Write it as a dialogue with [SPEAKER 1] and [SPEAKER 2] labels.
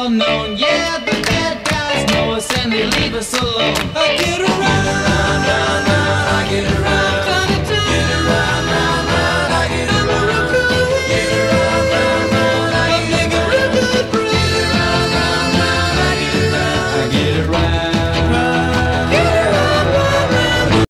[SPEAKER 1] well known. Yeah, the bad guys know us and they leave us alone. I
[SPEAKER 2] get around.